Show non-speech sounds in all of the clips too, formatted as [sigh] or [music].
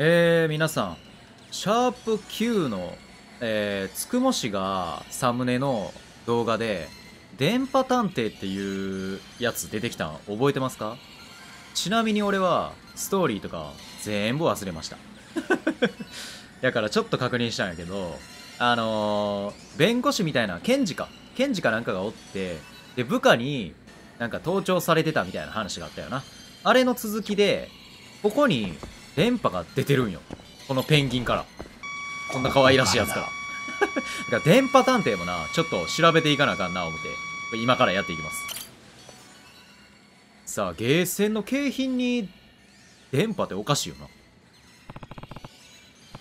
えー、皆さん、シャープ Q の、えー、つくも市がサムネの動画で、電波探偵っていうやつ出てきたん覚えてますか？ちなみに俺は、ストーリーとか全部忘れました。[laughs] だからちょっと確認したんやけど、あのー、弁護士みたいな、検事か。検事かなんかがおって、で、部下になんか盗聴されてたみたいな話があったよな。あれの続きで、ここに電波が出てるんよ。このペンギンから。こんな可愛らしいやつから。だから電波探偵もな、ちょっと調べていかなあかんな思って、今からやっていきます。さあ、ゲーセンの景品に電波っておかしいよな。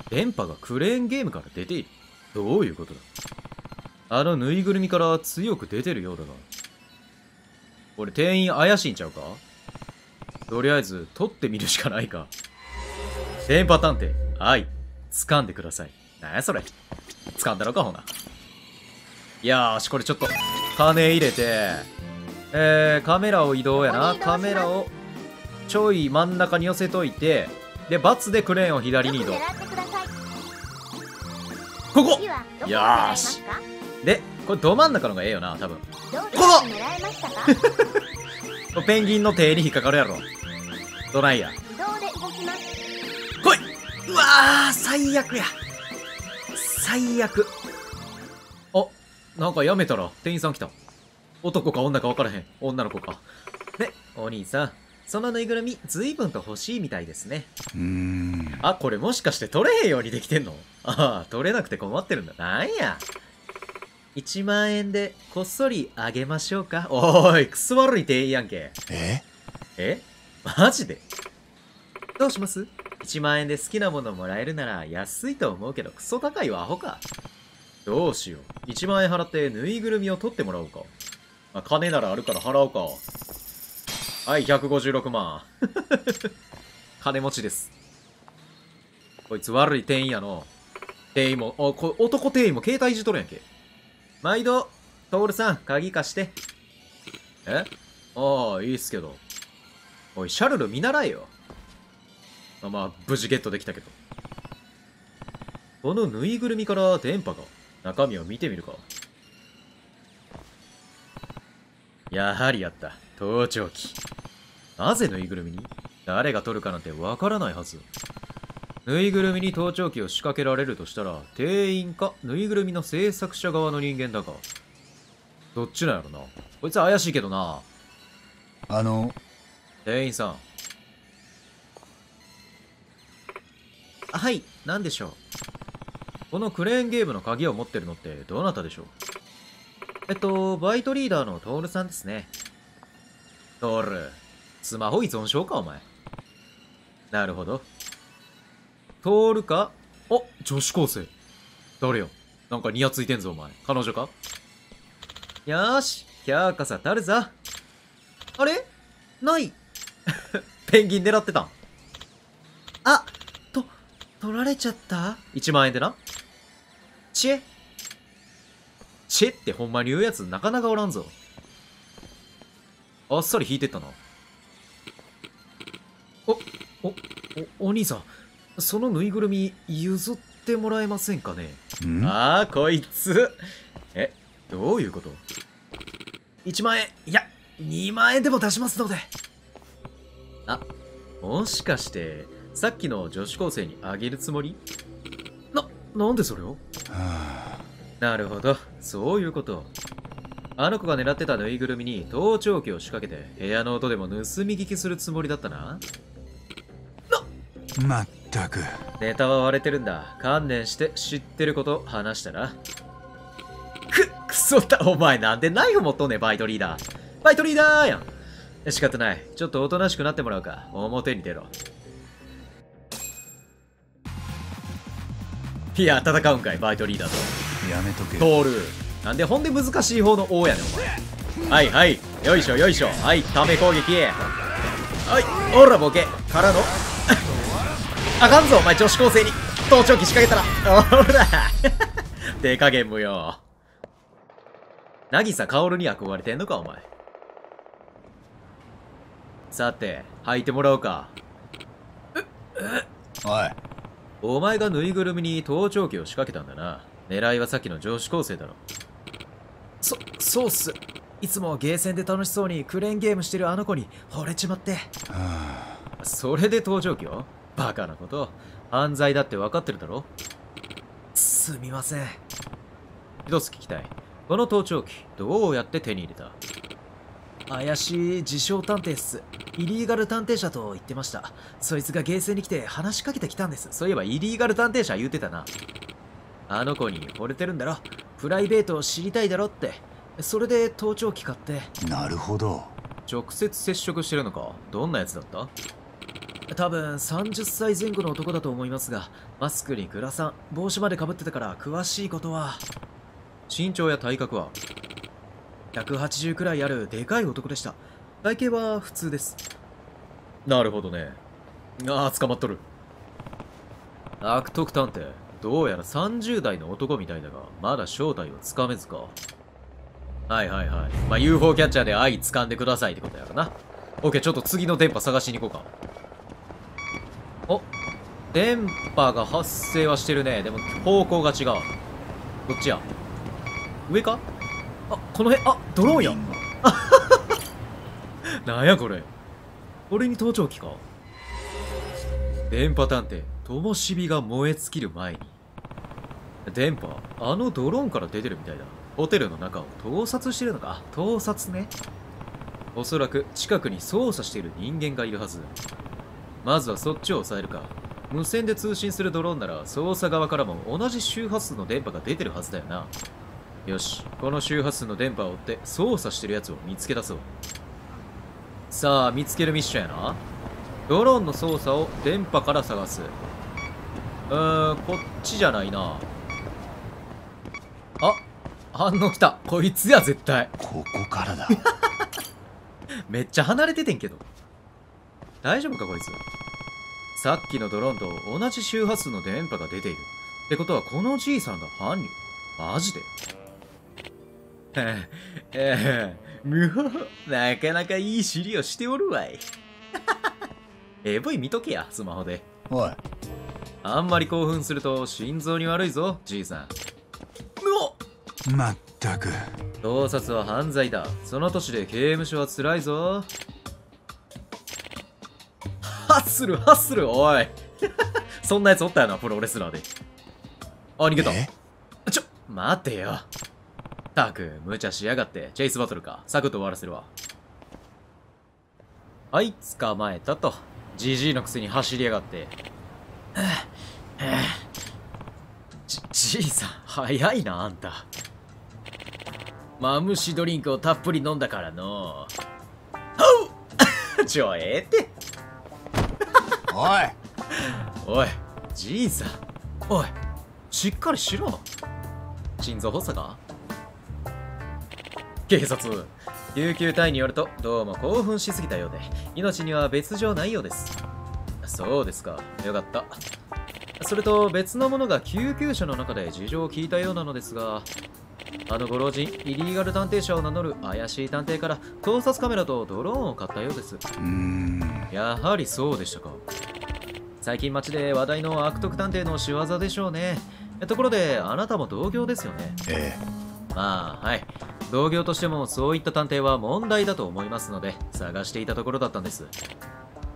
電波がクレーンゲームから出ている。どういうことだあのぬいぐるみから強く出てるようだが。俺店員怪しいんちゃうかとりあえず取ってみるしかないか。電波探偵、愛、掴んでください。なやそれ。掴んだろかほな。いやーし、これちょっと、金入れて、えー、カメラを移動やな。カメラをちょい真ん中に寄せといて、で、バツでクレーンを左に移動。ここよーし。で、これど真ん中のがええよな、多分。[laughs] ここペンギンの手に引っかかるやろ。どないや。うわー最悪や。最悪。あ、なんかやめたら店員さん来た。男か女か分からへん。女の子か。ね、お兄さん。そのぬいぐるみ、随分と欲しいみたいですね。うーん。あ、これもしかして取れへんようにできてんの？ああ、取れなくて困ってるんだ。なんや。1万円でこっそりあげましょうか。おーい、クソ悪い店員やんけ。え？え？マジで？どうします？?1 万円で好きなものもらえるなら安いと思うけどクソ高いわ、アホか。どうしよう。1万円払ってぬいぐるみを取ってもらおうか。まあ、金ならあるから払おうか。はい、156万。[laughs] 金持ちです。こいつ悪い店員やの。店員も、あ、こ男店員も携帯いじとるやんけ。毎度、トールさん、鍵貸して。え？ああ、いいっすけど。おい、シャルル見習えよ。あまあ、無事ゲットできたけど。このぬいぐるみから電波が、中身を見てみるか。やはりやった。盗聴器。なぜぬいぐるみに？誰が取るかなんてわからないはず。ぬいぐるみに盗聴器を仕掛けられるとしたら、店員か、ぬいぐるみの制作者側の人間だが。どっちなんやろな。こいつ怪しいけどな。あの、店員さん。はい、何でしょう？このクレーンゲームの鍵を持ってるのってどなたでしょう？えっと、バイトリーダーのトールさんですね。トール、スマホ依存症か、お前。なるほど。トールか？あ、女子高生。誰よ？なんかニヤついてんぞ、お前。彼女か？よーし、キャーカサたるぞ。あれ？ない [laughs] ペンギン狙ってたん。あ、と、取られちゃった ?1 万円でな。チェチェってほんまに言うやつなかなかおらんぞ。あっさり引いてったな。お、お、お、お兄さん、そのぬいぐるみ譲ってもらえませんかね？ああ、こいつ。え、どういうこと ?1 万円、いや、2万円でも出しますので。あ、もしかして、さっきの女子高生にあげるつもり？な、なんでそれを、はあ、なるほど、そういうこと。あの子が狙ってたぬいぐるみに盗聴器を仕掛けて部屋の音でも盗み聞きするつもりだったな。な、まったく。ネタは割れてるんだ。観念して知ってること話したら。く、くそだ、お前なんでナイフ持っとんねん、バイトリーダー。バイトリーダーやん。仕方ない。ちょっとおとなしくなってもらうか。表に出ろ。いや、戦うんかい、バイトリーダーと。やめとけ。通る。なんでほんで難しい方の王やねん、お前。はいはい。よいしょよいしょ。はい、ため攻撃。はい、おらボケ。からの。[laughs] あかんぞ、お前女子高生に。盗聴器仕掛けたら。おら。[laughs] 手加減無よ。渚薫に憧れてんのか、お前。さて、履いてもらおうか。おい、お前がぬいぐるみに盗聴器を仕掛けたんだな。狙いはさっきの女子高生だろ。そ、そうっす。いつもゲーセンで楽しそうにクレーンゲームしてるあの子に惚れちまって。はそれで盗聴器を？バカなこと。犯罪だって分かってるだろすみません。一つ聞きたい。この盗聴器、どうやって手に入れた？怪しい自称探偵っす。イリーガル探偵社と言ってました。そいつがゲーセンに来て話しかけてきたんです。そういえばイリーガル探偵社言ってたな。あの子に惚れてるんだろプライベートを知りたいだろって。それで盗聴器買って。あなるほど直接接触してるのか？どんなやつだった？多分30歳前後の男だと思いますがマスクにグラサン帽子までかぶってたから詳しいことは身長や体格は？180くらいあるでかい男でした体型は普通ですなるほどねああ捕まっとる悪徳探偵どうやら30代の男みたいだがまだ正体をつかめずかはいはいはい。まあ、UFO キャッチャーで愛掴んでくださいってことやろな。オッケー、ちょっと次の電波探しに行こうか。お電波が発生はしてるね。でも方向が違う。どっちや上か？あ、この辺、あ、ドローンや [laughs] なんやこれ。俺に盗聴器か電波探偵、ともしびが燃え尽きる前に。電波、あのドローンから出てるみたいだ。ホテルの中を盗撮してるのか盗撮ね。おそらく近くに操作している人間がいるはず。まずはそっちを抑えるか。無線で通信するドローンなら操作側からも同じ周波数の電波が出てるはずだよな。よし、この周波数の電波を追って操作してるやつを見つけ出そう。さあ、見つけるミッションやな。ドローンの操作を電波から探す。うーん、こっちじゃないな。あ、反応来た。こいつや、絶対。ここからだ [laughs] めっちゃ離れててんけど。大丈夫か、こいつ。さっきのドローンと同じ周波数の電波が出ている。ってことは、このじいさんが犯人。マジで [laughs] えええむほほ、なかなかいい尻をしておるわい。[laughs] AV 見とけや、スマホで。おいあんまり興奮すると心臓に悪いぞ、じいさん。うおっまったく盗撮は犯罪だ。その年で刑務所は辛いぞ。ハッスル、ハッスル、おい。[laughs] そんなやつおったよな、プロレスラーで。あ、逃げた。え？ちょ、待てよ。たく、無茶しやがって。チェイスバトルか。サクッと終わらせるわ。はい、捕まえたと。ジジイのくせに走りやがって。じ、じいさん、早いな、あんた。マムシドリンクをたっぷり飲んだからの。はう [laughs] ちょ、ええって。おいおい、じいさん。おい、しっかりしろ。心臓発作か？警察、救急隊によると、どうも興奮しすぎたようで、命には別状ないようです。そうですか、よかった。それと別の者が救急車の中で事情を聞いたようなのですが、あのご老人、イリーガル探偵社を名乗る怪しい探偵から盗撮カメラとドローンを買ったようです。うーんやはりそうでしたか。最近街で話題の悪徳探偵の仕業でしょうね。ところで、あなたも同業ですよね。えまあ、はい。同業としてもそういった探偵は問題だと思いますので、探していたところだったんです。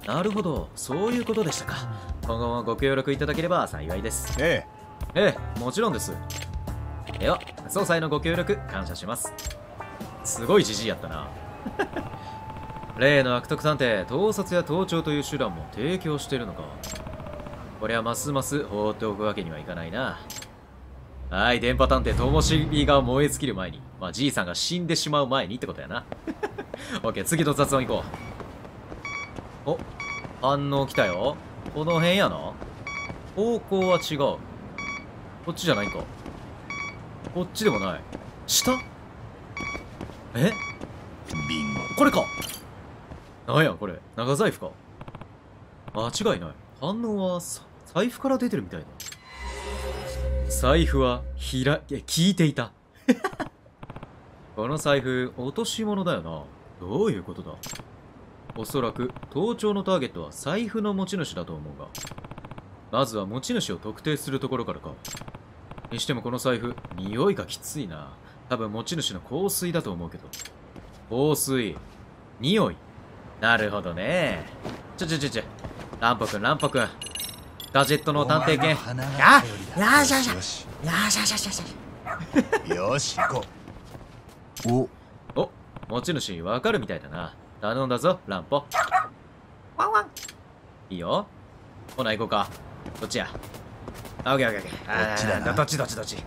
なるほど、そういうことでしたか。今後もご協力いただければ幸いです。ええええ、もちろんです。では、捜査へのご協力感謝します。すごいじじいやったな。[laughs] 例の悪徳探偵、盗撮や盗聴という手段も提供してるのか。こりゃますます放っておくわけにはいかないな。はい、電波探偵、ともしびが燃え尽きる前に。まあ、じいさんが死んでしまう前にってことやな。オッケー、次の雑音行こう。お、反応来たよ。この辺やな。方向は違う。こっちじゃないんか。こっちでもない。下？え？ビンゴこれかなんやこれ。長財布か。間違いない。反応はさ財布から出てるみたいだ。財布は、ひら、いや、聞いていた。この財布、落とし物だよな。どういうことだ？おそらく、盗聴のターゲットは財布の持ち主だと思うが。まずは持ち主を特定するところからか。にしてもこの財布、匂いがきついな。多分持ち主の香水だと思うけど。香水。匂い。なるほどね。ちょちょちょちょ。ランポくん、ランポくん。ガジェットの探偵犬。鼻がや頼りだよしよしよよしよしよしよしよし。よし行こうおお、持ち主わかるみたいだな。頼んだぞ、ランポ。ワンワン。いいよ。ほな行こうか。どっちやあオッケーオッケーオッケー。こっちだなどっちどっちどっち。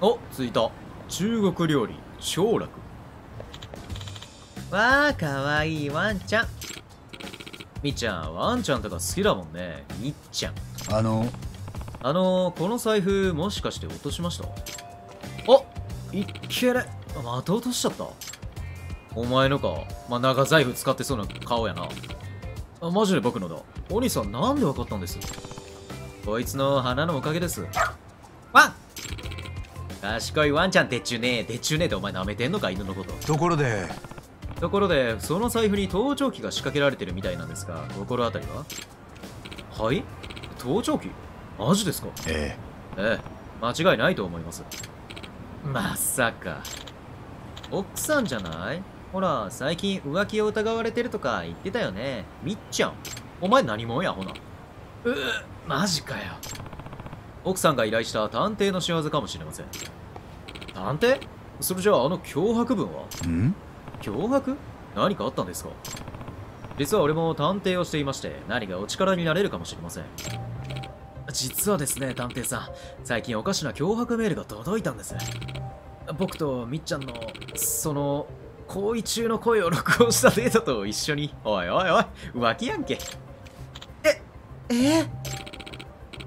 お、着いた。中国料理、長楽。わあ、かわいいワンちゃん。みっちゃん、ワンちゃんとか好きだもんね。みっちゃん。あのあのー、この財布もしかして落としました？あいっけれまた落としちゃった？お前のか。まあ、長財布使ってそうな顔やな。あマジで僕のだ。お兄さんなんでわかったんです？こいつの鼻のおかげです。ワン！賢いワンちゃんでっちゅうねでっちゅうねってお前舐めてんのか犬のこと。ところでところでその財布に盗聴器が仕掛けられてるみたいなんですが心当たりは？はい？盗聴器？マジですか？ええ。え間違いないと思います。まさか。奥さんじゃない？ほら最近浮気を疑われてるとか言ってたよね。みっちゃん。お前何者やほな？ううマジかよ。奥さんが依頼した探偵の仕業かもしれません。探偵？それじゃああの脅迫文は？えん？脅迫何かあったんですか？実は俺も探偵をしていまして何かお力になれるかもしれません。実はですね探偵さん最近おかしな脅迫メールが届いたんです。僕とみっちゃんのその行為中の声を録音したデータと一緒に。おいおいおい浮気やんけ。ええ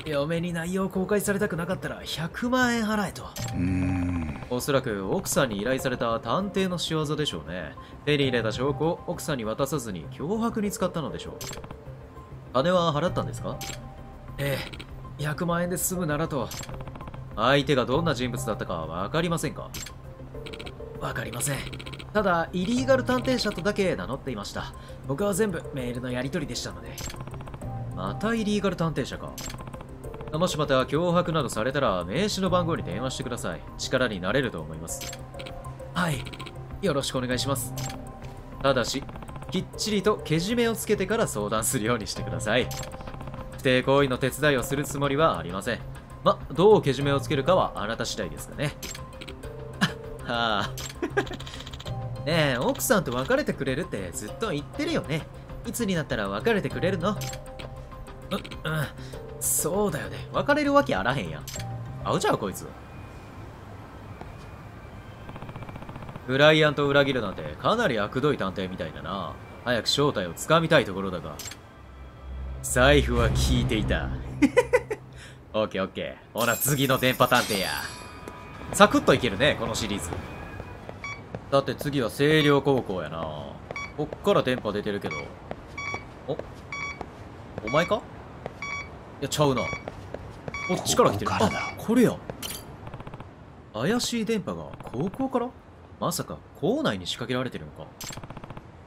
嫁に内容を公開されたくなかったら100万円払えとうーんおそらく奥さんに依頼された探偵の仕業でしょうね。手に入れた証拠を奥さんに渡さずに脅迫に使ったのでしょう。金は払ったんですか？ええ、100万円で済むならと。相手がどんな人物だったかわかりませんか？わかりません。ただ、イリーガル探偵者とだけ名乗っていました。僕は全部メールのやり取りでしたので。またイリーガル探偵者か。もしまた脅迫などされたら名刺の番号に電話してください。力になれると思います。はい。よろしくお願いします。ただし、きっちりとけじめをつけてから相談するようにしてください。不正行為の手伝いをするつもりはありません。ま、どうけじめをつけるかはあなた次第ですがね。あはあ。[laughs] ねえ、奥さんと別れてくれるってずっと言ってるよね。いつになったら別れてくれるの？う、うん。そうだよね。別れるわけあらへんやん。あうちゃうこいつ。クライアントを裏切るなんてかなり悪どい探偵みたいだな。早く正体をつかみたいところだが。財布は聞いていた。オッケーオッケー。ほら次の電波探偵や。サクッといけるね、このシリーズ。だって次は清涼高校やな。こっから電波出てるけど。お？お前か？や、ちゃうな。こっちから来てる。ここからだあ、これや。怪しい電波が高校から？まさか校内に仕掛けられてるのか？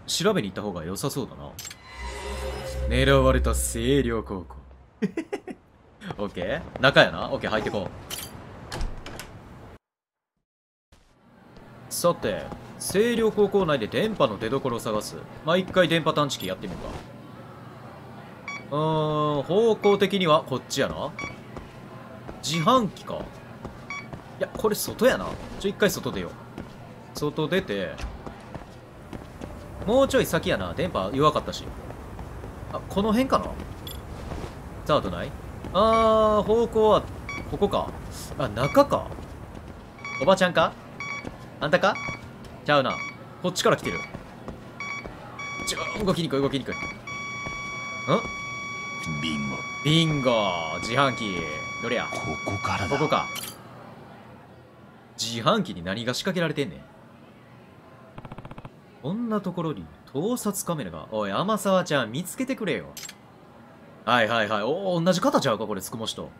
調べに行った方が良さそうだな。狙われた清涼高校。オッケー中やなオッケー入ってこう。さて、清涼高校内で電波の出所を探す。まあ、一回電波探知機やってみるか。うーん、方向的にはこっちやな。自販機か。いや、これ外やな。ちょ、一回外出よう。外出て、もうちょい先やな。電波弱かったし。あ、この辺かなスタートない？あー、方向は、ここか。あ、中か。おばちゃんか？あんたか？ちゃうな。こっちから来てる。ちょ、動きにくい動きにくい。ん？ビンゴ。ビンゴ自販機。どれや？ここからだ。ここか。自販機に何が仕掛けられてんねん。こんなところに盗撮カメラが。おい天沢ちゃん見つけてくれよ。はいはいはい。おお同じ型ちゃうかこれつくもしと。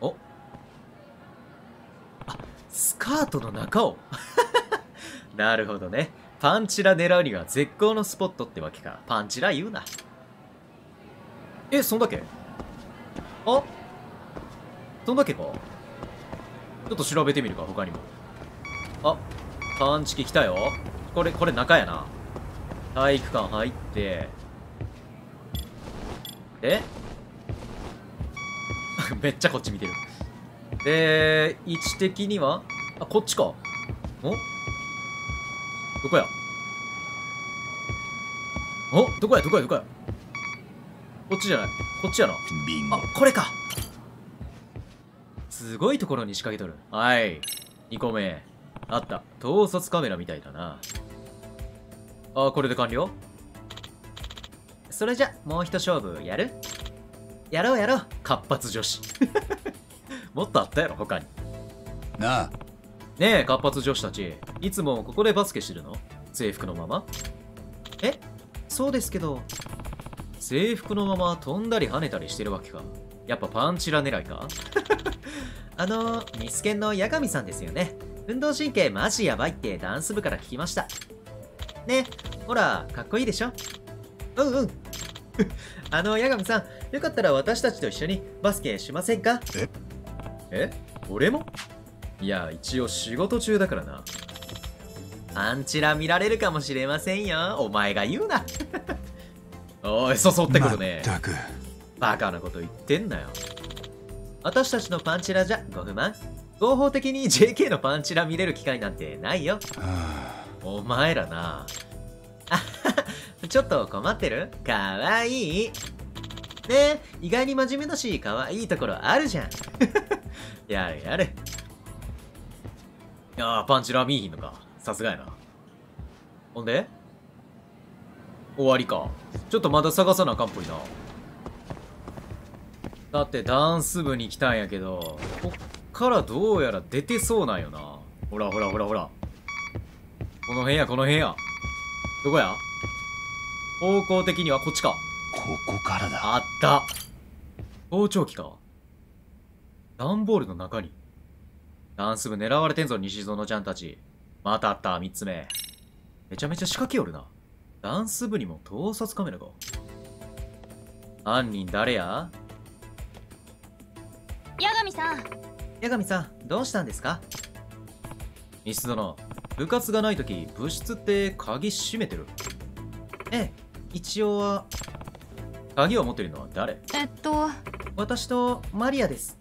お。あスカートの中を。[laughs] なるほどね。パンチラ狙うには絶好のスポットってわけか。パンチラ言うなえ、そんだけ？あ？そんだけか？ちょっと調べてみるか、他にも。あ、パンチ機来たよ。これ、これ中やな。体育館入って。で [laughs] めっちゃこっち見てる。で、位置的には？あ、こっちか。お？どこや？お？どこや？どこや？どこや？こっちじゃない？こっちやな。ビンゴあ、これかすごいところに仕掛けとる。はい。2個目。あった。盗撮カメラみたいだな。あ、これで完了？それじゃ、もう一勝負やる？やろうやろう。活発女子。[laughs] もっとあったやろ、他に。なあねえ、活発女子たち。いつもここでバスケしてるの？制服のまま？え？そうですけど。制服のまま飛んだり跳ねたりしてるわけか。やっぱパンチラ狙いか？[laughs] あの、ミスケンの八神さんですよね。運動神経マジやばいってダンス部から聞きました。ねほら、かっこいいでしょ？うんうん。[laughs] あの、八神さん、よかったら私たちと一緒にバスケしませんか？え？え？俺も？いや、一応仕事中だからな。パンチラ見られるかもしれませんよ。お前が言うな。おい、誘ってくるね。まったくバカなこと言ってんなよ。私たちのパンチラじゃご不満合法的に JK のパンチラ見れる機会なんてないよ。はお前らな。[laughs] ちょっと困ってる？かわいい。ねえ、意外に真面目だし、かわいいところあるじゃん。[laughs] やれやれ。いやー、パンチラ見いひんのか。さすがやな。ほんで？終わりか。ちょっとまだ探さなあかんっぽいな。だってダンス部に来たんやけど、こっからどうやら出てそうなんよな。ほらほらほらほら。この辺や、この辺や。どこや？方向的にはこっちか。あここからだあった盗聴器か。段ボールの中に。ダンス部狙われてんぞ、西園ちゃんたち。またあった、三つ目。めちゃめちゃ仕掛けおるな。ダンス部にも盗撮カメラが。犯人誰や？八神さん。八神さん、どうしたんですか？西園、部活がないとき、部室って鍵閉めてる。ええ、一応は。鍵を持ってるのは誰？えっと。私とマリアです。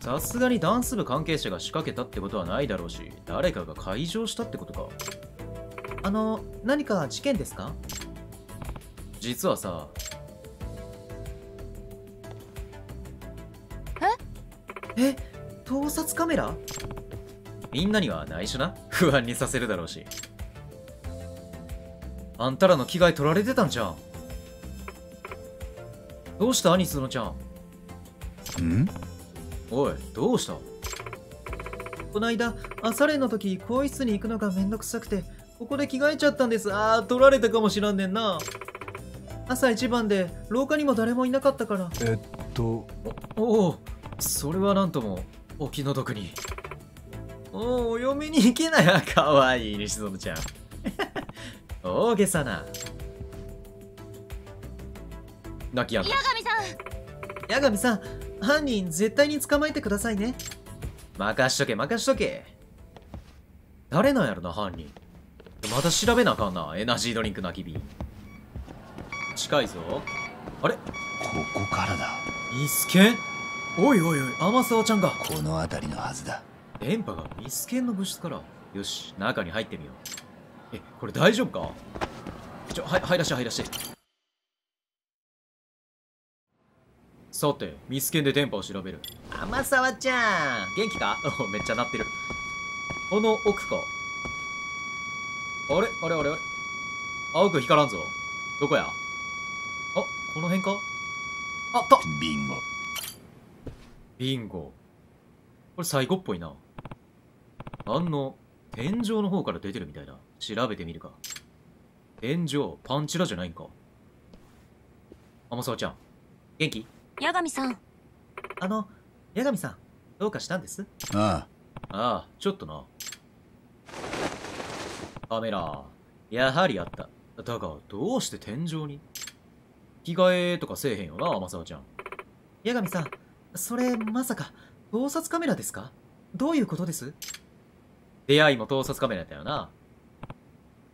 さすがにダンス部関係者が仕掛けたってことはないだろうし誰かが開場したってことかあの何か事件ですか？実はさえ？え盗撮カメラ？みんなには内緒な？[laughs] 不安にさせるだろうし。あんたらの着替え取られてたんじゃん。どうした？アニスのちゃん。ん？おいどうした？こないだ朝練の時更衣室に行くのがめんどくさくてここで着替えちゃったんです。あー取られたかもしらんねんな。朝一番で廊下にも誰もいなかったから。えっとおおおそれはなんともお気の毒に。おおお嫁に行けない。やかわいい西園ちゃん。[laughs] 大げさな。泣きやんだ八神さん。八神さん犯人絶対に捕まえてくださいね。任しとけ任しとけ。誰なんやろな犯人また調べなあかんな。エナジードリンクなきび近いぞ。あれ？ここからだ。ミスケン？おいおいおい。天沢ちゃんが。この辺りのはずだ。電波がミスケンの物質から。よし中に入ってみよう。えこれ大丈夫か？ちょはい入らして入らしてさてミスケンで電波を調べる。天沢ちゃん。元気か？お [laughs] めっちゃ鳴ってる。この奥か？あれ？あれ？あれ？あれ青く光らんぞ。どこや？あこの辺か？あった！ビンゴ。ビンゴ。これ最後っぽいな。あんの、天井の方から出てるみたいだ。調べてみるか。天井、パンチラじゃないんか。天沢ちゃん、元気？八神さん。あの、八神さん、どうかしたんです？あ。ああ、ちょっとな。カメラ、やはりあった。だが、どうして天井に？着替えとかせえへんよな天沢ちゃん。八神さんそれまさか盗撮カメラですか？どういうことです？出会いも盗撮カメラやったよな。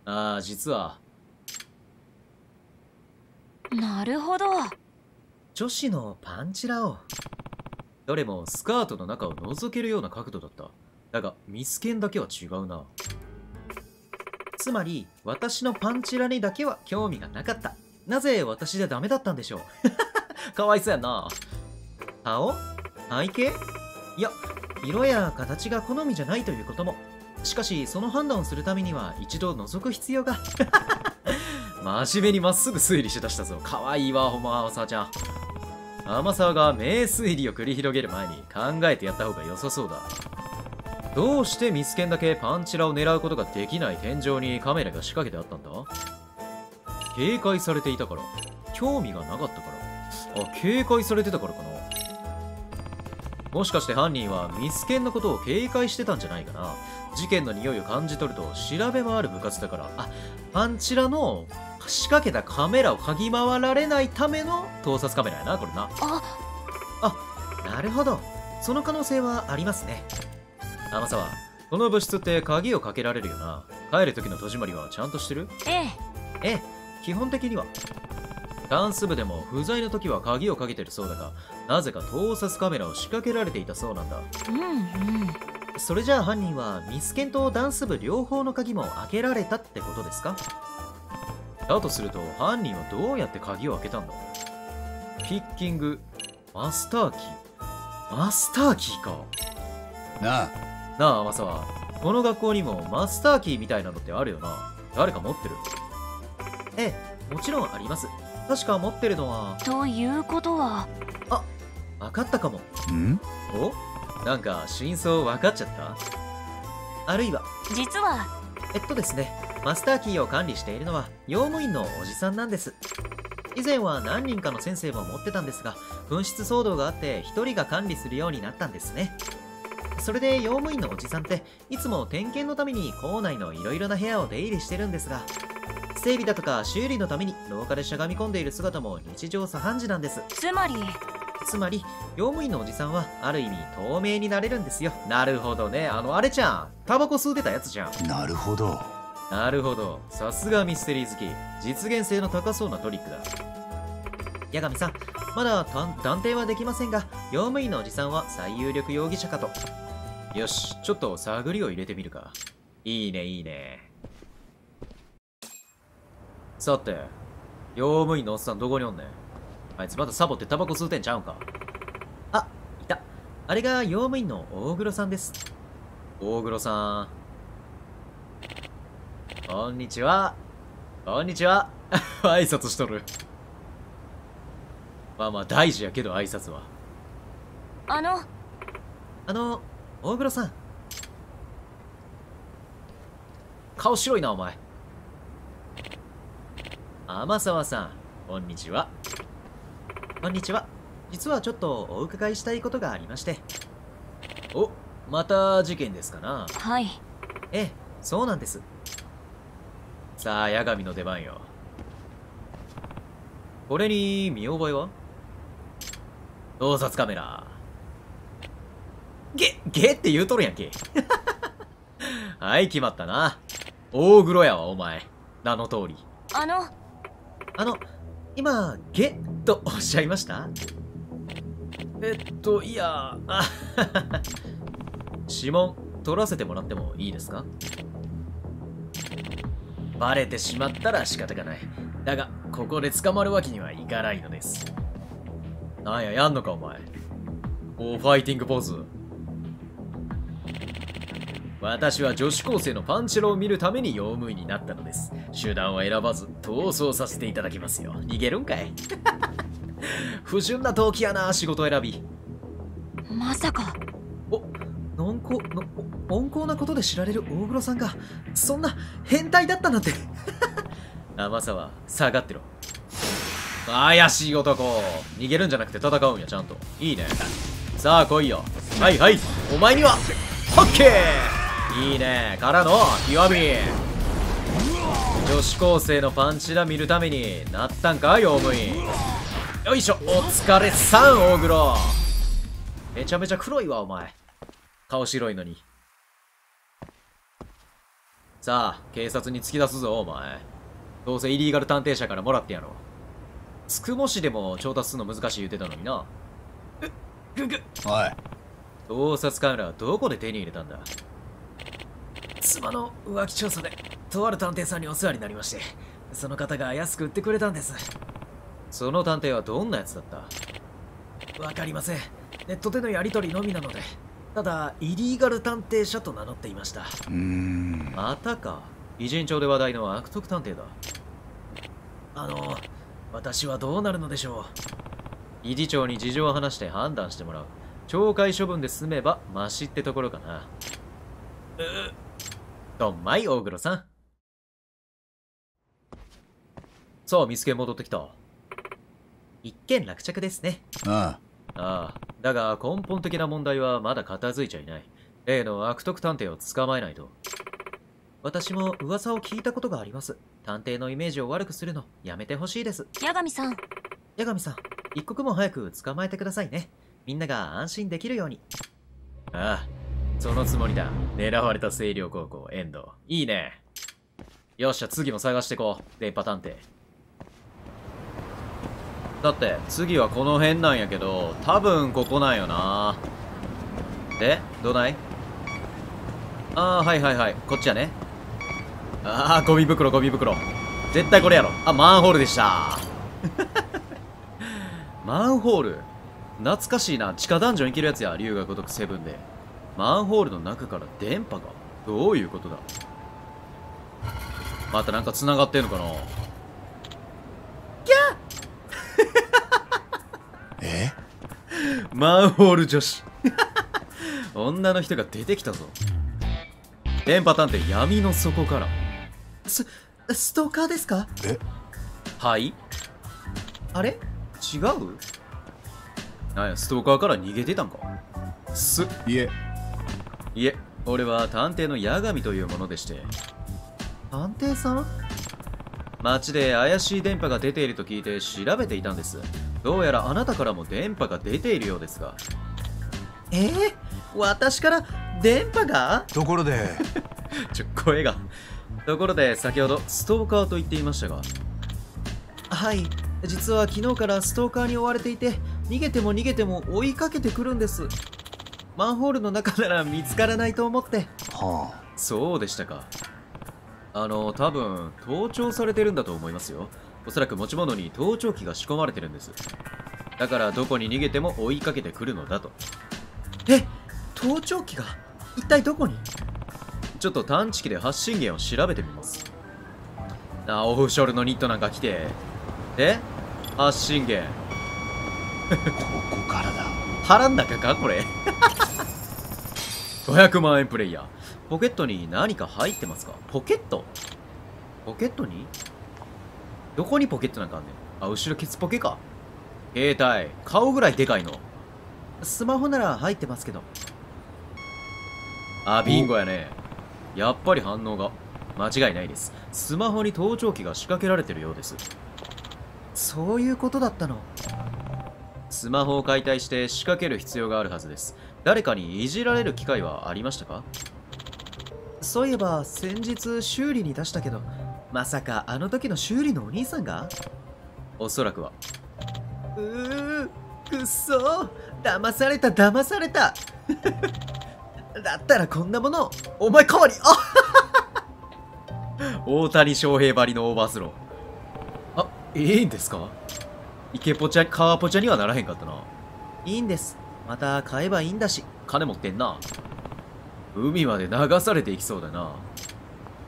ああ実は。なるほど。女子のパンチラをどれもスカートの中を覗けるような角度だった。だがミスケンだけは違うなつまり私のパンチラにだけは興味がなかった。なぜ私でダメだったんでしょう？[laughs] かわいそうやな。顔？背景いや色や形が好みじゃないということも。しかしその判断をするためには一度覗く必要が。[laughs] 真面目にまっすぐ推理しだしたぞ。かわいいわほんま天沢ちゃん。天沢が名推理を繰り広げる前に考えてやった方が良さそうだ。どうしてミスケンだけパンチラを狙うことができない天井にカメラが仕掛けてあったんだ？警戒されていたから。興味がなかったから。あ警戒されてたからかな。もしかして犯人はミスケンのことを警戒してたんじゃないかな？事件の匂いを感じ取ると調べ回る部活だから。あパンチラの仕掛けたカメラを嗅ぎ回られないための盗撮カメラやなこれな。あなるほど。その可能性はありますね天沢この部室って鍵をかけられるよな。帰る時の戸締まりはちゃんとしてる？ええ。ええ。基本的には。ダンス部でも不在の時は鍵をかけてるそうだがなぜか盗撮カメラを仕掛けられていたそうなんだ。うんうん。それじゃあ犯人はミスケンとダンス部両方の鍵も開けられたってことですか？だとすると犯人はどうやって鍵を開けたんだ？ピッキングマスターキー。マスターキーか。なあなあ天沢この学校にもマスターキーみたいなのってあるよな。誰か持ってる？ええもちろんあります。確か持ってるのは。ということは。分かったかも。ん？お？なんか真相分かっちゃった？あるいは。実は。えっとですねマスターキーを管理しているのは用務員のおじさんなんです。以前は何人かの先生も持ってたんですが紛失騒動があって1人が管理するようになったんですねそれで用務員のおじさんっていつも点検のために校内のいろいろな部屋を出入りしてるんですが整備だとか修理のために廊下でしゃがみ込んでいる姿も日常茶飯事なんです。つまり？つまり用務員のおじさんはある意味透明になれるんですよ。なるほどね。あのあれちゃん。タバコ吸うてたやつじゃん。なるほど。なるほど。さすがミステリー好き。実現性の高そうなトリックだ。八神さんまだ断断定はできませんが用務員のおじさんは最有力容疑者かとよしちょっと探りを入れてみるか。いいねいいね。さて用務員のおっさんどこにおんねん？あいつまだサボってタバコ吸うてんちゃうんか？あいた。あれが用務員の大黒さんです。大黒さん。こんにちは。こんにちは。[laughs] 挨拶しとる。まあまあ大事やけど挨拶は。あの。あの大黒さん。顔白いなお前。天沢さん。こんにちは。こんにちは。実はちょっとお伺いしたいことがありまして。おまた事件ですかな。はい。ええそうなんです。さあ八神の出番よ。これに見覚えは？盗撮カメラゲゲって言うとるやんけ。[laughs] はい決まったな。大黒やわお前。名の通り。あの。あの今ゲとおっしゃいました？えっといやあ [laughs] 指紋取らせてもらってもいいですか？バレてしまったら仕方がない。だがここで捕まるわけにはいかないのです。なんややんのかお前。おファイティングポーズ私は女子高生のパンチラを見るために用務員になったのです。手段は選ばず逃走させていただきますよ。逃げるんかい？[laughs] 不純な動機やな仕事選び。まさか。お温厚のお温厚なことで知られる大黒さんがそんな変態だったなんて。[laughs] 天沢下がってろ。怪しい男。逃げるんじゃなくて戦うんやちゃんと。いいね。さあ来いよ。はいはい。お前にはオッケーいいね。からの極み女子高生のパンチラ見るためになったんか用務員よいしょ。お疲れさん大黒。めちゃめちゃ黒いわお前。顔白いのに。さあ警察に突き出すぞお前。どうせイリーガル探偵社からもらってやろう。つくも市でも調達するの難しい言ってたのにな。えぐぐおい。盗撮カメラはどこで手に入れたんだ？妻の浮気調査でとある探偵さんにお世話になりましてその方が安く売ってくれたんです。その探偵はどんなやつだった？わかりません。ネットでのやり取りのみなのでただイリーガル探偵社と名乗っていました。うーん。またか。偉人町で話題の悪徳探偵だ。あの私はどうなるのでしょう。理事長に事情を話して判断してもらう。懲戒処分で済めばマシってところかな。ううどんまい大黒さん。さあ見つけ戻ってきた。一件落着ですね。あ。ああ。だが根本的な問題はまだ片付いちゃいない。例の悪徳探偵を捕まえないと。私も噂を聞いたことがあります。探偵のイメージを悪くするの。やめてほしいです。八神さん。八神さん一刻も早く捕まえてくださいね。みんなが安心できるように。ああそのつもりだ。狙われた星稜高校遠藤。いいね。よっしゃ次も探してこう。電波探偵だって次はこの辺なんやけど多分ここなんよな。でどない？ああはいはいはい。こっちやね。ああゴミ袋ゴミ袋。絶対これやろ。あマンホールでした。[laughs] マンホール？懐かしいな。地下ダンジョン行けるやつや。龍が如くセブンで。マンホールの中から電波が。どういうことだ？またなんか繋がってんのかな？え？マンホール女子。女の人が出てきたぞ。電波探偵闇の底から。スストーカーですか？え？はい？あれ？違う？なんやストーカーから逃げてたんか。す。いえいえ俺は探偵の八神というものでして。探偵さん？街で怪しい電波が出ていると聞いて調べていたんです。どうやらあなたからも電波が出ているようですが。え？ー、私から電波が？ところで。[laughs] ちょ声が。ところで先ほどストーカーと言っていましたが。はい。実は昨日からストーカーに追われていて逃げても逃げても追いかけてくるんですマンホールの中なら見つからないと思って。はそうでしたか。あの多分盗聴されてるんだと思いますよ。おそらく持ち物に盗聴器が仕込まれてるんです。だからどこに逃げても追いかけてくるのだと。え盗聴器が？一体どこに？ちょっと探知機で発信源を調べてみます。あオフショルのニットなんか来て。で発信源。あ [laughs] ここからだ腹ん中かこれ。500万円プレイヤー。ポケットに何か入ってますか？ポケット？ポケットに？どこにポケットなんかあんねん？あ後ろケツポケか。携帯。顔ぐらいでかいの。スマホなら入ってますけど。あビンゴやね。やっぱり反応が。間違いないです。スマホに盗聴器が仕掛けられてるようです。そういうことだったの。スマホを解体して仕掛ける必要があるはずです。誰かにいじられる機会はありましたか？そういえば先日修理に出したけどまさかあの時の修理のお兄さんが？おそらくは。うーくっそ騙された騙された。[laughs] だったらこんなものお前代わり。あ大谷翔平ばりのオーバースローあいいんですか？イケポチャカーポチャにはならへんかったな。いいんです。また買えばいいんだし。金持ってんな。海まで流されていきそうだな。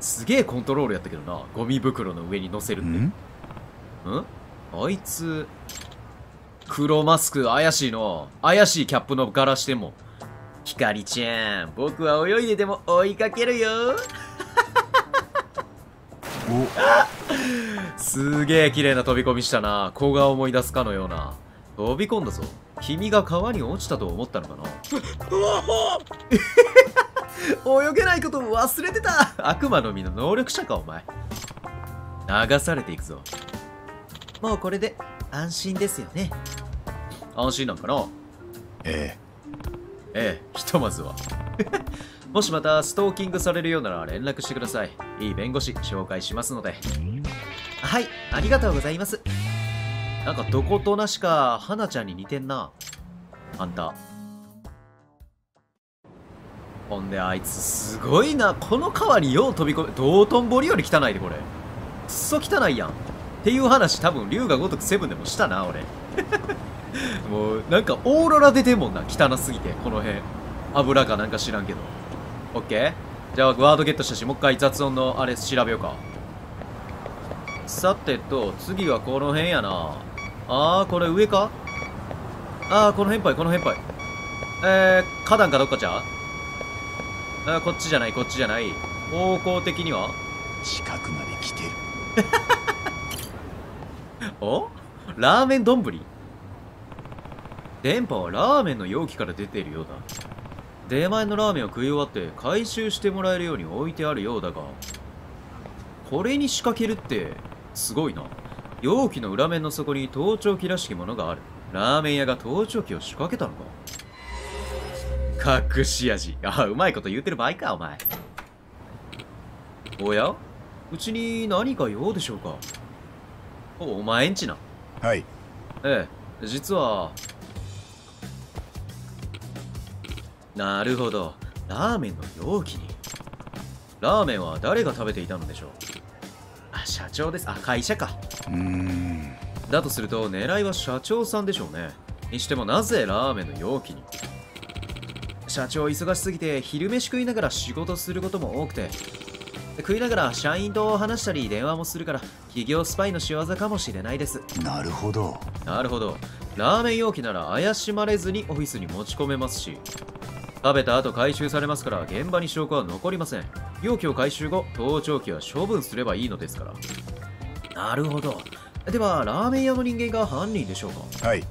すげえコントロールやったけどな。ゴミ袋の上に乗せるって。ん？ん？あいつ黒マスク怪しいの。怪しいキャップの柄しても。ひかりちゃん僕は泳いででも追いかけるよ。おすげえ綺麗な飛び込みしたな。子が思い出すかのような。飛び込んだぞ。君が川に落ちたと思ったのかな。泳げないこと忘れてた。悪魔の実の能力者かお前。流されていくぞ。もうこれで安心ですよね。安心なんかな？え。ええ。ひとまずはもしまたストーキングされるようなら連絡してください。いい弁護士紹介しますので。はいありがとうございます。なんかどことなしか花ちゃんに似てんな。あんた。ほんであいつすごいな。この川によう飛び込め道頓堀より汚いでこれ。くっそ汚いやん。っていう話多分龍が如くセブンでもしたな俺。[laughs] もうなんかオーロラ出てんもんな。汚すぎてこの辺。油かなんか知らんけど。オッケーじゃあワードゲットしたしもう一回雑音のあれ調べようか。さてと次はこの辺やな。あーこれ上か？あーこの辺ぱいこの辺ぱい。えー、花壇かどっかちゃ？うあーこっちじゃないこっちじゃない。方向的には？え近くまで来てる。[laughs] お？ラーメン丼？電波はラーメンの容器から出ているようだ出前のラーメンを食い終わって回収してもらえるように置いてあるようだがこれに仕掛けるってすごいな。容器の裏面の底に盗聴器らしきものがある。ラーメン屋が盗聴器を仕掛けたのか。隠し味。あうまいこと言うてる場合かお前。おや？うちに何か用でしょうか？おお前んちな。はい。ええ。実はなるほど。ラーメンの容器に。ラーメンは誰が食べていたのでしょう？あ社長です。あ会社か。うーん。だとすると狙いは社長さんでしょうね。にしてもなぜラーメンの容器に？社長忙しすぎて昼飯食いながら仕事することも多くて。食いながら社員と話したり電話もするから企業スパイの仕業かもしれないです。なるほど。なるほど。ラーメン容器なら怪しまれずにオフィスに持ち込めますし食べた後回収されますから現場に証拠は残りません。容器を回収後盗聴器は処分すればいいのですから。なるほど。ではラーメン屋の人間が犯人でしょうか？はい。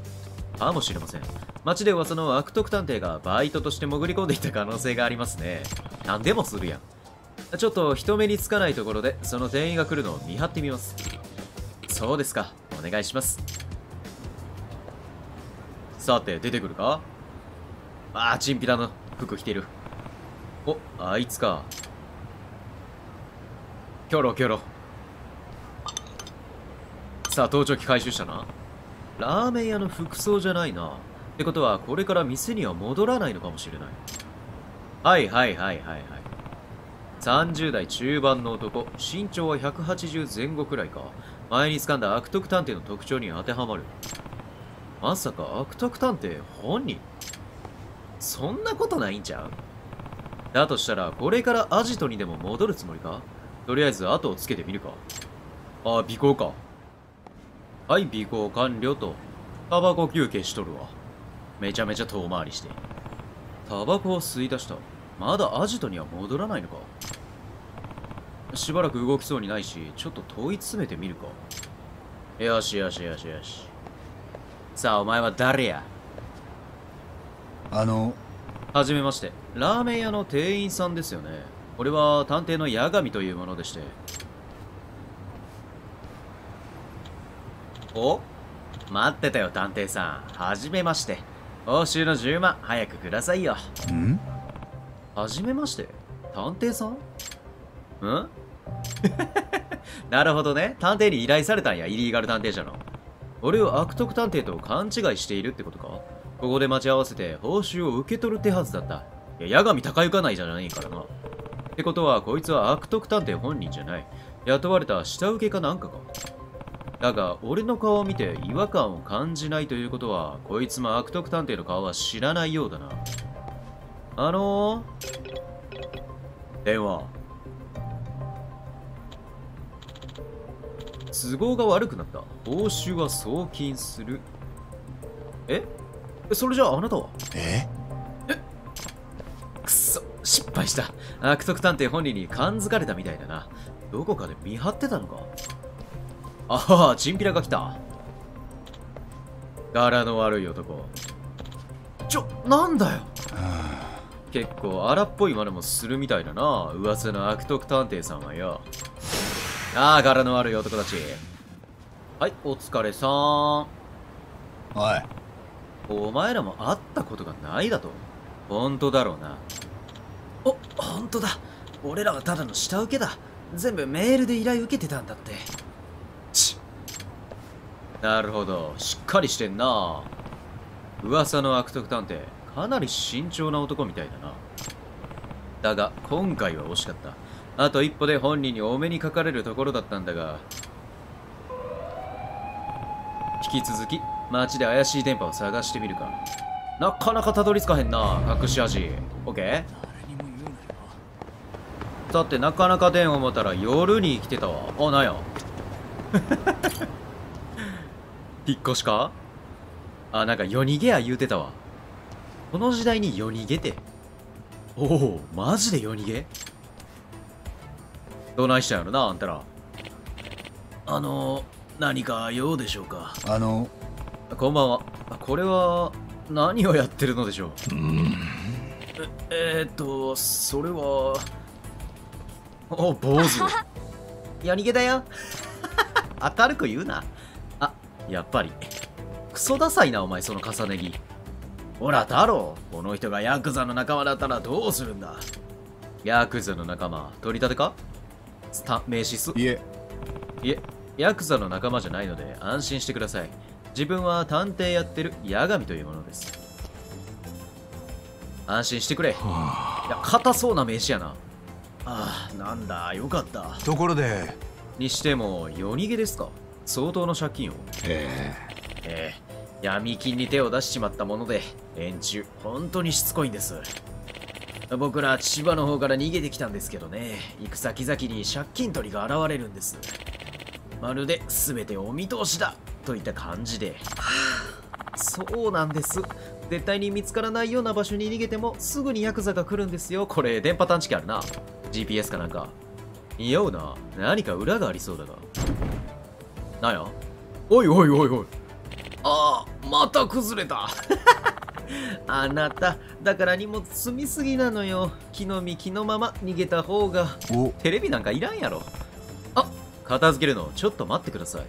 かもしれません。街で噂の悪徳探偵がバイトとして潜り込んでいった可能性がありますね。何でもするやん。ちょっと人目につかないところでその店員が来るのを見張ってみます。そうですか。お願いします。さて出てくるか？ああチンピラの服着てる。おあいつか。キョロキョロ。さあ盗聴器回収したな。ラーメン屋の服装じゃないな。ってことはこれから店には戻らないのかもしれない。はいはいはいはいはい。30代中盤の男。身長は180前後くらいか。前に掴んだ悪徳探偵の特徴に当てはまる。まさか悪徳探偵本人？そんなことないんちゃう？だとしたらこれからアジトにでも戻るつもりか？とりあえず後をつけてみるか。ああ尾行か。はい尾行完了と。タバコ休憩しとるわ。めちゃめちゃ遠回りして。タバコを吸い出した。まだアジトには戻らないのか。しばらく動きそうにないしちょっと問い詰めてみるか。よしよしよしよし。さあお前は誰や？あのはじめまして。ラーメン屋の店員さんですよね。俺は探偵の八神というものでして。お待ってたよ探偵さん。はじめまして。報酬の10万早くくださいよ。ん？はじめまして。探偵さん？ん？[laughs] なるほどね。探偵に依頼されたんやイリーガル探偵じゃの。俺を悪徳探偵と勘違いしているってことか？ここで待ち合わせて報酬を受け取る手はずだった。いや八神高床ないじゃないからな。ってことはこいつは悪徳探偵本人じゃない。雇われた下請けかなんかか。だが俺の顔を見て違和感を感じないということはこいつも悪徳探偵の顔は知らないようだな。あのー、電話。都合が悪くなった。報酬は送金する。え？それじゃああなたは？え？くそ失敗した。悪徳探偵本人に感づかれたみたいだな。どこかで見張ってたのか。ああチンピラが来た。柄の悪い男。ちょなんだよ。は結構荒っぽい真似もするみたいだな。噂の悪徳探偵さんはよ。ああ柄の悪い男たち。はいお疲れさん。おいお前らも会ったことがないだと。本当だろうな。お本当だ。俺らはただの下請けだ。全部メールで依頼受けてたんだって。ちなるほど。しっかりしてんな。噂の悪徳探偵かなり慎重な男みたいだな。だが今回は惜しかった。あと一歩で本人にお目にかかれるところだったんだが。引き続き街で怪しい電波を探してみるか。なかなかたどり着かへんな隠し味。オッケーだってなかなか電話思ったら夜に来てたわ。あなんや。[laughs] 引っ越しか？あなんか夜逃げや言うてたわ。この時代に夜逃げて。おおマジで夜逃げ？どないしたんやろなあんたら。あの何か用でしょうか？あのこんばんは。これは何をやってるのでしょう？うん。ええー、っとそれはお坊主。[laughs] 夜逃げだよ。[laughs] 明るく言うな。あやっぱり。クソダサいなお前その重ね着。ほら太郎。この人がヤクザの仲間だったらどうするんだ。ヤクザの仲間取り立てか？スタ名刺すいえ。いえヤクザの仲間じゃないので安心してください自分は探偵やってる八神というものです。安心してくれ。いや硬そうな名刺やな。ああなんだ。よかった。ところで。にしても夜逃げですか？相当の借金を。え。ええ。闇金に手を出しちまったもので連中本当にしつこいんです。僕ら千葉の方から逃げてきたんですけどね。行く先々に借金取りが現れるんです。まるで全てお見通しだといった感じで。そうなんです。絶対に見つからないような場所に逃げてもすぐにヤクザが来るんですよ。これ電波探知機あるな。GPS かなんか。匂うな。何か裏がありそうだがなんや？おいおいおいおい。ああまた崩れた。[laughs] あなた。だから荷物積みすぎなのよ。木の実木のまま逃げた方が。テレビなんかいらんやろ。あ片付けるのちょっと待ってください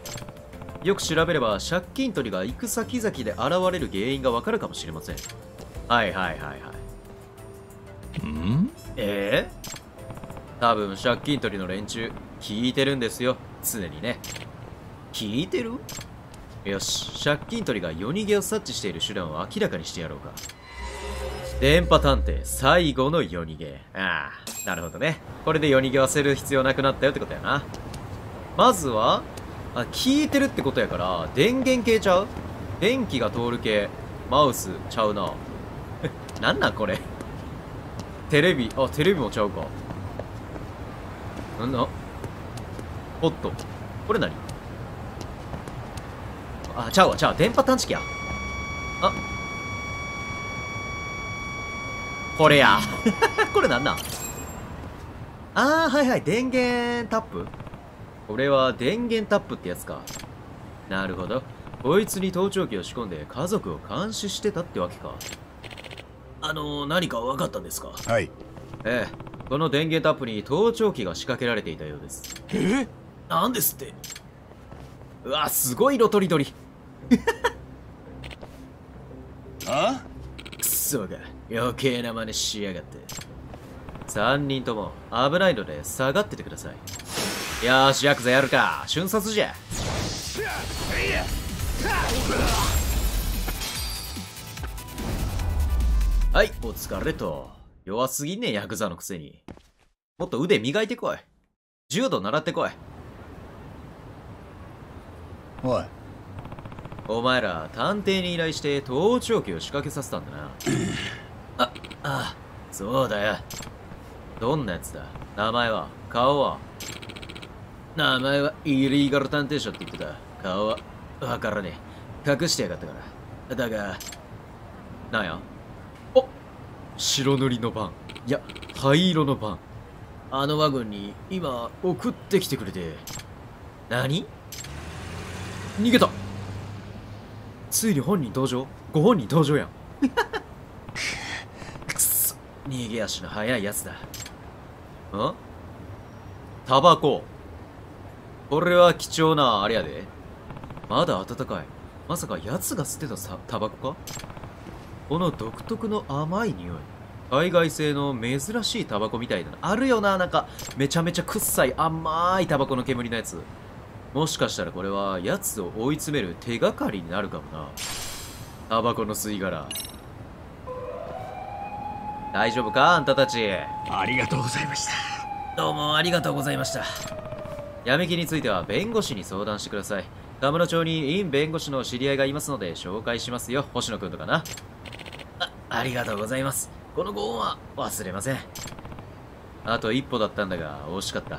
よく調べれば借金取りが行く先々で現れる原因がわかるかもしれません。はいはいはいはい。うん？ええ？多分借金取りの連中聞いてるんですよ。常にね。聞いてる？よし借金取りが夜逃げを察知している手段を明らかにしてやろうか。電波探偵最後の夜逃げ。ああなるほどね。これで夜逃げはせる必要なくなったよってことやな。まずはあ聞いてるってことやから電源系ちゃう？電気が通る系。マウスちゃうな。[laughs] なんなんこれ？テレビあテレビもちゃうか。なんだ？おっとこれ何？あちゃうわちゃう電波探知機や。あ。これや。[laughs] これなんなん？あーはいはい。電源タップ。これは電源タップってやつか。なるほど。こいつに盗聴器を仕込んで家族を監視してたってわけか。あの何か分かったんですか？はい。ええ、この電源タップに盗聴器が仕掛けられていたようです。えなんですって。うわ、すごい色とりどり。[laughs] あ？くそが、余計な真似しやがって。3人とも危ないので下がっててください。よーし、ヤクザやるか。瞬殺じゃ。はい、お疲れと。弱すぎんねん、ヤクザのくせに。もっと腕磨いてこい。柔道習ってこい。おいお前ら探偵に依頼して盗聴器を仕掛けさせたんだなああそうだよどんなやつだ名前は？顔は？名前はイリーガル探偵社って言ってた。顔はわからねえ。隠してやがったから。だがなんや？お白塗りの番。いや。灰色の番。あのワゴンに今送ってきてくれて。何？逃げた。ついに本人登場。ご本人登場やん。[laughs] くそ。逃げ足の速いやつだん？タバコこれは貴重なあれやで。まだ暖かい。まさか奴が吸ってたさタバコか？この独特の甘い匂い。海外製の珍しいタバコみたいだな。あるよな、なんか、めちゃめちゃ臭い甘いタバコの煙のやつ。もしかしたらこれは、奴を追い詰める手がかりになるかもな。タバコの吸い殻。大丈夫か？あんたたち。ありがとうございましたどうもありがとうございました。闇金については弁護士に相談してください。田村町にイン弁護士の知り合いがいますので紹介しますよ。星野くんとかな。あ、ありがとうございます。このご恩は忘れません。あと一歩だったんだが惜しかった。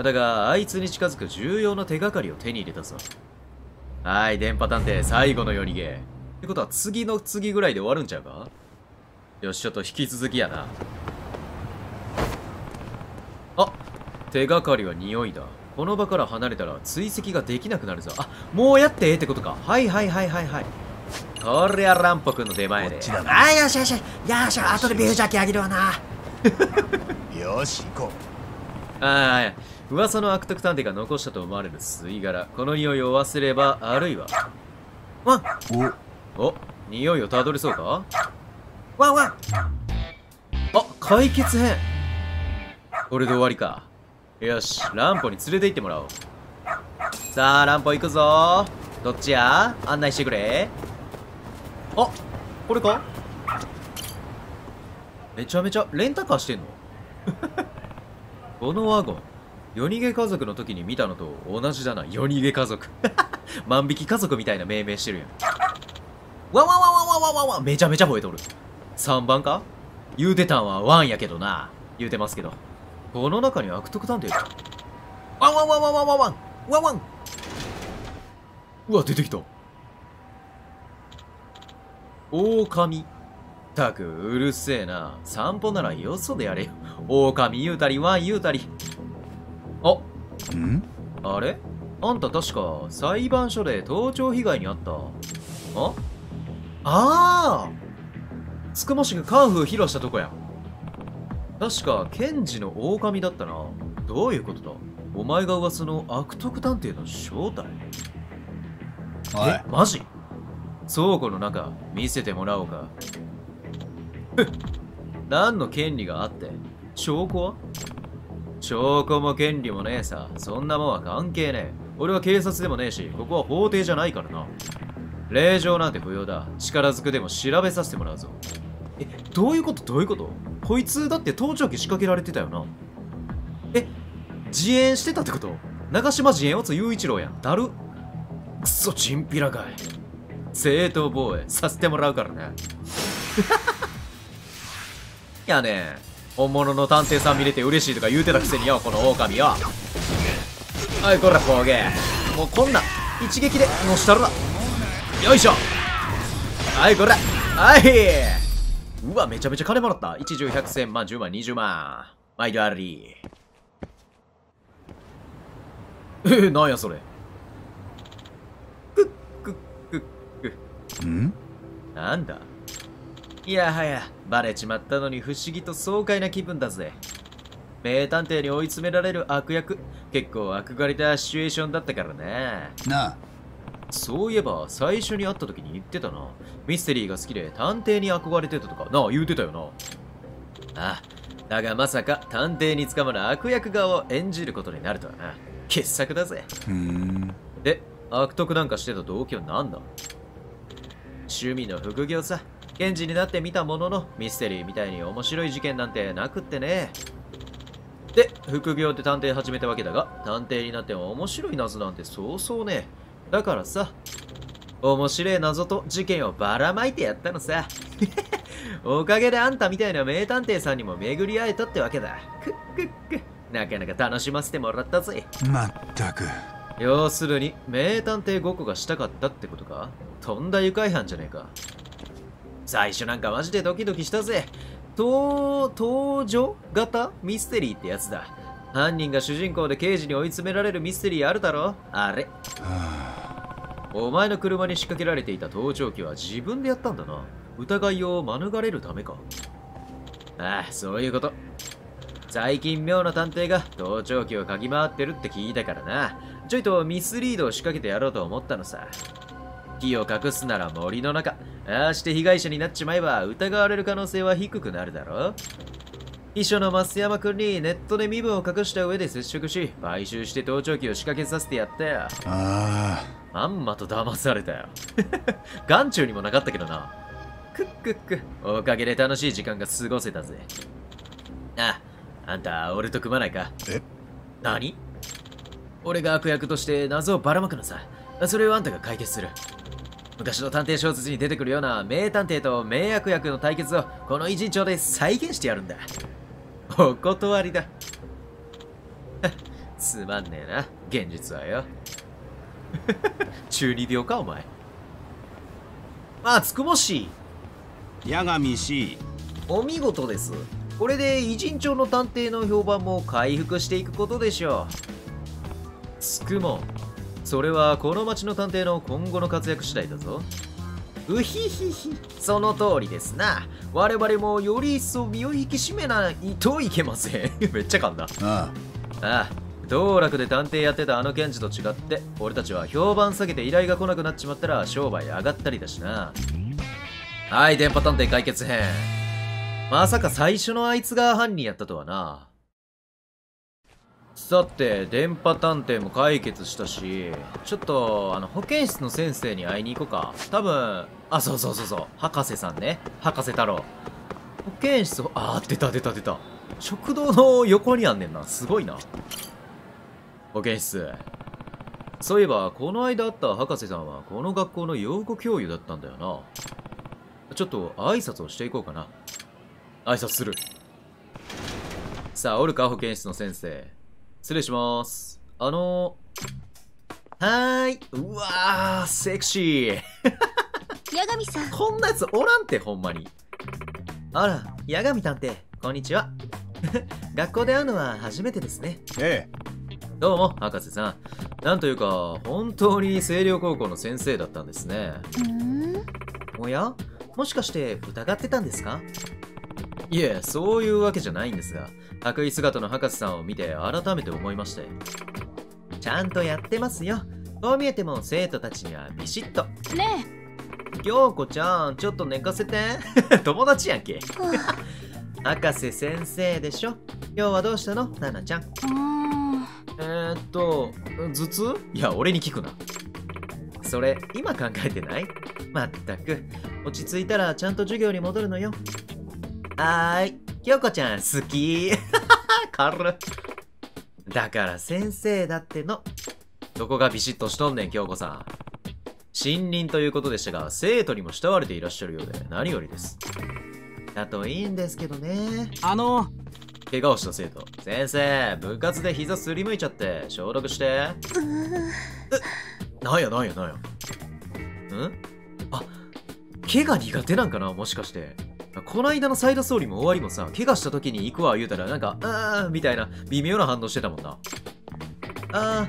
だが、あいつに近づく重要な手がかりを手に入れたぞ。はい、電波探偵、最後の夜逃げ。ってことは次の次ぐらいで終わるんちゃうか？よし、ちょっと引き続きやな。あ手がかりは匂いだ。この場から離れたら追跡ができなくなるぞ。あ、もうやってええってことか。はいはいはいはいはい。こりゃランポ君の出前であよしよしよし後でビーフジャーキーあげるわな [laughs] よし行こああ、噂の悪徳探偵が残したと思われる吸い殻。この匂いを忘れば、あるいは。ワンうおお、匂いをたどりそうか？ワンワンあ、解決編これで終わりか。よし、ランポに連れて行ってもらおう。さあ、ランポ行くぞどっちや？案内してくれ。あ、これか？めちゃめちゃレンタカーしてんの？[laughs] このワゴン、夜逃げ家族の時に見たのと同じだな。夜逃げ家族。[laughs] 万引き家族みたいな命名してるやん。ワンワンワンワンワンワンワンワンめちゃめちゃ吠えとる。3番か？言うてたんはワンやけどな。言うてますけど。この中に悪徳探偵が。ワンワンワンワンワンワンワンワンワンうわ、出てきた。狼。たく、うるせえな。散歩ならよそでやれよ。狼言うたり、ワン言うたり。あ、ん？あれ？あんた確か裁判所で盗聴被害にあった。あ？ああつくもしがカンフー披露したとこや。確か、検事の狼だったな。どういうことだ？お前が噂の悪徳探偵の正体？おいえ、マジ？倉庫の中、見せてもらおうか。ふっ何の権利があって？証拠は？証拠も権利もねえさ。そんなもんは関係ねえ。俺は警察でもねえし、ここは法廷じゃないからな。令状なんて不要だ。力ずくでも調べさせてもらうぞ。え、どういうこと？どういうこと？こいつだって盗聴器仕掛けられてたよな。え、自演してたってこと？長島自演をつ雄一郎やん。だるくそチンピラかい。正当防衛させてもらうから [laughs] ね。いやね本物の探偵さん見れて嬉しいとか言うてたくせによ、この狼よ。はい、こら、ボケ。もうこんな、一撃でのしたるな。よいしょ。はい、こら。はい。うわ、めちゃめちゃ金もらった。1十100千万、10万、20万。毎度あり。えー、なんやそれ。くっくっくっく。ん？なんだいやはや、バレちまったのに不思議と爽快な気分だぜ。名探偵に追い詰められる悪役、結構憧れたシチュエーションだったからね。なあそういえば、最初に会った時に言ってたな。ミステリーが好きで探偵に憧れてたとか、なあ、言うてたよな。あ、だがまさか探偵に捕まる悪役側を演じることになるとはな。傑作だぜ。で、悪徳なんかしてた動機は何だ？趣味の副業さ。検事になってみたものの、ミステリーみたいに面白い事件なんてなくってね。で、副業で探偵始めたわけだが、探偵になっても面白い謎なんてそうそうね。だからさ、面白い謎と事件をばらまいてやったのさ。[laughs] おかげであんたみたいな名探偵さんにも巡り会えたってわけだ。くっくっく。なかなか楽しませてもらったぜ。まったく要するに、名探偵ごっこがしたかったってことか？とんだ愉快犯じゃねえか。最初なんかマジでドキドキしたぜ。と、登場型ミステリーってやつだ。犯人が主人公で刑事に追い詰められるミステリーあるだろ？あれ。はお前の車に仕掛けられていた盗聴器は自分でやったんだな。疑いを免れるためか。ああ、そういうこと。最近妙な探偵が盗聴器を嗅ぎ回ってるって聞いたからな。ちょいとミスリードを仕掛けてやろうと思ったのさ。火を隠すなら森の中。ああして被害者になっちまえば疑われる可能性は低くなるだろ秘書の増山君にネットで身分を隠した上で接触し、買収して盗聴器を仕掛けさせてやったよ。あまんまと騙されたよ。[laughs] 眼中にもなかったけどな。くっくっく。おかげで楽しい時間が過ごせたぜ。あ、あんた、俺と組まないか？え？何？俺が悪役として謎をばらまくのさ。それをあんたが解決する。昔の探偵小説に出てくるような名探偵と名悪役の対決をこの偉人帳で再現してやるんだ。お断りだ。[laughs] つまんねえな、現実はよ。[laughs] 中二病か、お前。あ、つくもし。八神 C お見事です。これで偉人帳の探偵の評判も回復していくことでしょう。つくもん。それはこの町の探偵の今後の活躍次第だぞ。うひひひ。その通りですな。我々もより一層身を引き締めないといけません。[laughs] めっちゃ噛んだ。あああ、道楽で探偵やってたあの検事と違って、俺たちは評判下げて依頼が来なくなっちまったら商売上がったりだしな。はい、電波探偵解決編。まさか最初のあいつが犯人やったとはな。さて、電波探偵も解決したし、ちょっと、あの、保健室の先生に会いに行こうか。多分、あ、そうそうそうそう、博士さんね。博士太郎。保健室、あー、出た出た出た。食堂の横にあんねんな。すごいな。保健室。そういえば、この間会った博士さんは、この学校の養護教諭だったんだよな。ちょっと挨拶をしていこうかな。挨拶する。さあ、おるか、保健室の先生。失礼します。あのはーい。うわー、セクシー。八神さんこんなやつおらんて、ほんまに。あら、八神探偵、こんにちは。[laughs] 学校で会うのは初めてですね。えどうも、博士さん。なんというか、本当に星稜高校の先生だったんですね。うーんおや？もしかして疑ってたんですか？いえ、そういうわけじゃないんですが、白衣姿の博士さんを見て改めて思いまして。ちゃんとやってますよ。こう見えても生徒たちにはビシッと。ね京子ちゃん、ちょっと寝かせて。[laughs] 友達やんけ。博士先生でしょ今日はどうしたの？ナナちゃん。うーんえー、っと、頭痛？いや、俺に聞くな。それ、今考えてない？まったく。落ち着いたらちゃんと授業に戻るのよ。はーい。京子ちゃん、好き。[laughs] 軽っだから先生だっての。どこがビシッとしとんねん、京子さん。新任ということでしたが、生徒にも慕われていらっしゃるようで、何よりです。だといいんですけどね。あの怪我をした生徒。先生、部活で膝すりむいちゃって、消毒して。なんやなんやなんや。ん？あ、怪我苦手なんかなもしかして。こないだのサイドストーリーも終わりもさ、怪我した時に行くわ言うたら、なんか、あーみたいな微妙な反応してたもんな。あ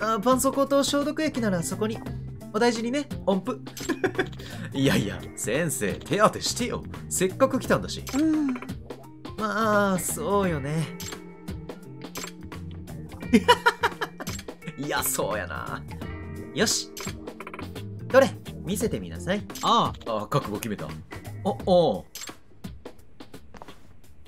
ー、あー絆創膏と消毒液ならそこに。お大事にね、音符。[laughs] いやいや、先生、手当てしてよ。せっかく来たんだし。うんまあ、そうよね。[laughs] いや、そうやな。よし。どれ、見せてみなさい。ああ、覚悟決めた。お、おう。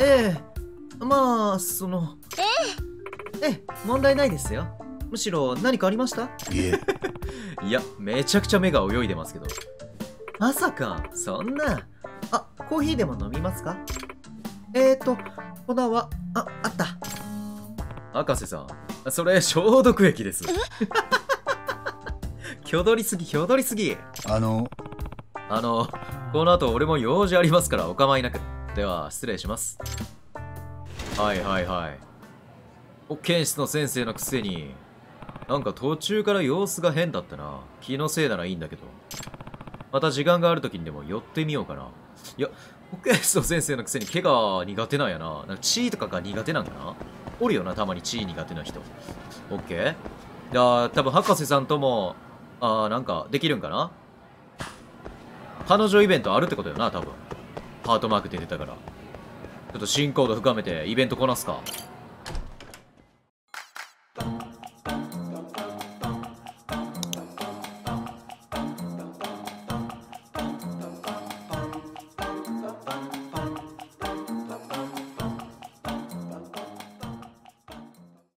ええまあ、その。ええええ、問題ないですよ。むしろ何かありました？いえ [laughs] いや、めちゃくちゃ目が泳いでますけど。まさか、そんな。あ、コーヒーでも飲みますか？えーと、粉は、あ、あった。博士さん、それ消毒液です。き [laughs] ょどりすぎ、きょどりすぎ。あのあの、この後俺も用事ありますからお構いなく。では、失礼します。はいはいはい。保健室の先生のくせに、なんか途中から様子が変だったな。気のせいならいいんだけど。また時間がある時にでも寄ってみようかな。いや、保健室の先生のくせに毛が苦手なんやな。なんか血とかが苦手なんかなおるよな、たまに血苦手な人。オッケーじゃあ、多分博士さんとも、あーなんかできるんかな彼女イベントあるってことよな、多分。ハートマーク出てたから。ちょっと進行度深めてイベントこなすか。